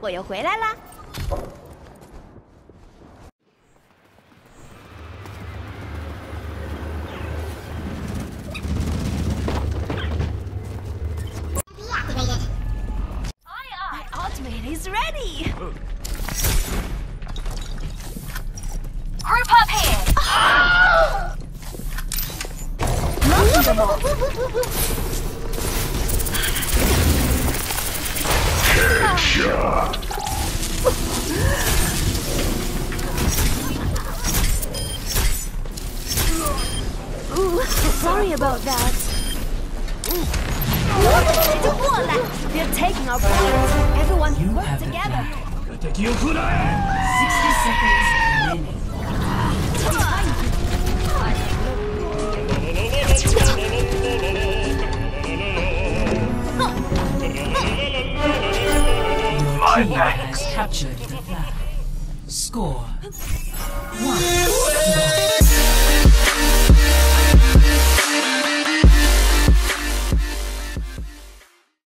我又回来了。ready。Group up here。Sorry about that. we are taking our point. Everyone You work together. flag. 60 seconds remaining. My thanks. Captured the flag. Score. One.